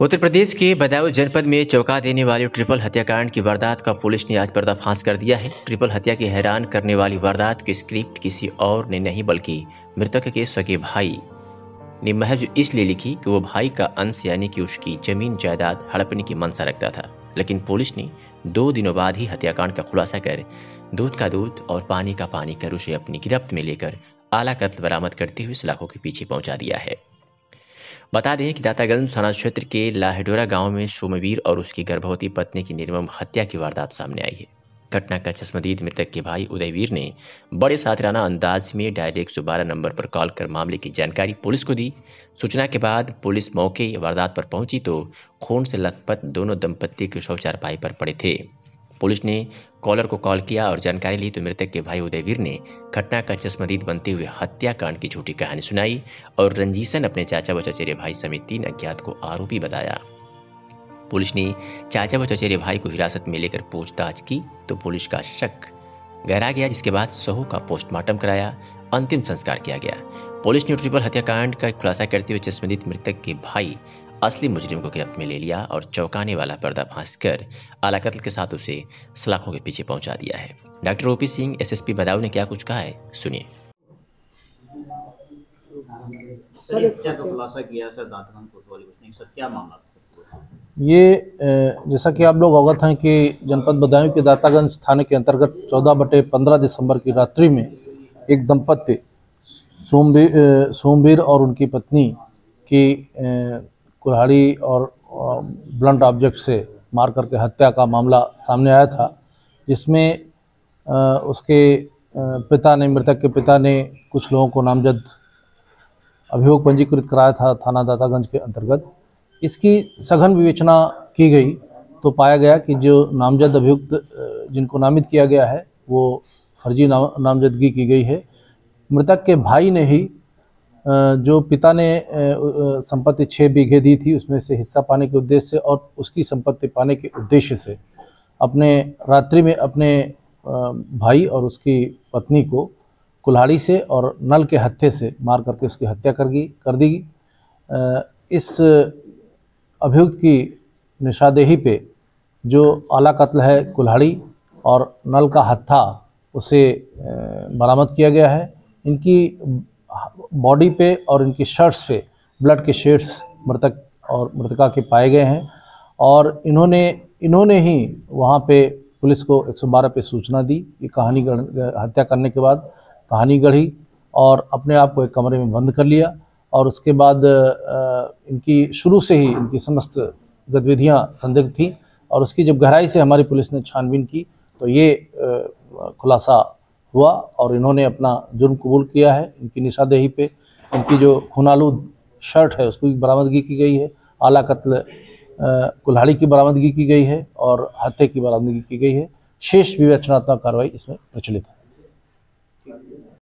उत्तर प्रदेश के बदायूं जनपद में चौंका देने वाले ट्रिपल हत्याकांड की वारदात का पुलिस ने आज पर्दाफाश कर दिया है। ट्रिपल हत्या की हैरान करने वाली वारदात की स्क्रिप्ट किसी और ने नहीं, बल्कि मृतक के सगे भाई ने महज इसलिए लिखी कि वो भाई का अंश, यानी कि उसकी ज़मीन, जायदाद हड़पने की मंशा रखता था। लेकिन पुलिस ने दो दिनों बाद ही हत्याकांड का खुलासा कर दूध का दूध और पानी का पानी कर उसे अपनी गिरफ्त में लेकर आला कत्ल बरामद करते हुए सलाखों के पीछे पहुँचा दिया है। बता दें कि दातागंज थाना क्षेत्र के लाहेडोरा गाँव में सोमवीर और उसकी गर्भवती पत्नी की निर्मम हत्या की वारदात सामने आई है। घटना का चश्मदीद मृतक के भाई उदयवीर ने बड़े साथराना अंदाज में डायरेक्ट बारह नंबर पर कॉल कर मामले की जानकारी पुलिस को दी। सूचना के बाद पुलिस मौके वारदात पर पहुँची तो खून से लथपथ दोनों दंपत्ति के शव चारपाई पर पड़े थे। पुलिस ने कॉलर को कॉल किया और जानकारी ली तो मृतक के भाई उदयवीर ने घटना का चश्मदीद बनते हुए हत्याकांड की झूठी कहानी सुनाई और रंजीसन अपने चाचा व चचेरे भाई समेत तीन अज्ञात को आरोपी बताया। पुलिस ने चाचा व चचेरे भाई को हिरासत में लेकर पूछताछ की तो पुलिस का शक गहरा गया, जिसके बाद सहू का पोस्टमार्टम कराया, अंतिम संस्कार किया गया। पुलिस ने ट्रिपल हत्याकांड का खुलासा करते हुए चश्मदीद मृतक के भाई असली मुजरिम को गिरफ्त में ले लिया और चौंकाने वाला पर्दाफाश कर आला कत्ल के साथ उसे सलाखों के पीछे पहुँचा दिया है। Doctor OP Singh SSP Badaun ने क्या कुछ कहा है? सुनिए। ये हत्या का खुलासा किया सर दांतगंज कोतवाली उसने सर क्या मामला था? ये जैसा कि आप लोग अवगत हैं कि जनपद बदायूं के दातागंज थाने के अंतर्गत 14 बटे 15 दिसंबर की रात्रि में एक दंपत्ति सोमवीर सोमवीर और उनकी पत्नी की कुल्हाड़ी और ब्लंट ऑब्जेक्ट से मार करके हत्या का मामला सामने आया था, जिसमें उसके पिता ने, मृतक के पिता ने कुछ लोगों को नामजद अभियोग पंजीकृत कराया था थाना दातागंज के अंतर्गत। इसकी सघन विवेचना की गई तो पाया गया कि जो नामजद अभियुक्त जिनको नामित किया गया है, वो फर्जी नाम, नामजदगी की गई है। मृतक के भाई ने ही जो पिता ने संपत्ति छः बीघे दी थी, उसमें से हिस्सा पाने के उद्देश्य से और उसकी संपत्ति पाने के उद्देश्य से अपने, रात्रि में अपने भाई और उसकी पत्नी को कुल्हाड़ी से और नल के हत्थे से मार करके उसकी हत्या कर दी कर दी। इस अभियुक्त की निशादेही पे जो आला कत्ल है कुल्हाड़ी और नल का हत्था, उसे बरामद किया गया है। इनकी बॉडी पे और इनकी शर्ट्स पे ब्लड के शेड्स मृतक और मृतका के पाए गए हैं। और इन्होंने इन्होंने ही वहाँ पे पुलिस को 112 पे सूचना दी। कि कहानी हत्या करने के बाद कहानी गढ़ी और अपने आप को एक कमरे में बंद कर लिया और उसके बाद इनकी शुरू से ही इनकी समस्त गतिविधियाँ संदिग्ध थी और उसकी जब गहराई से हमारी पुलिस ने छानबीन की तो ये खुलासा हुआ और इन्होंने अपना जुर्म कबूल किया है इनकी निशादेही पे। इनकी जो खुनालू शर्ट है, उसकी बरामदगी की गई है। आला कत्ल कुल्हाड़ी की बरामदगी की गई है और हत्या की बरामदगी की गई है। शेष विवेचनात्मक कार्रवाई इसमें प्रचलित है।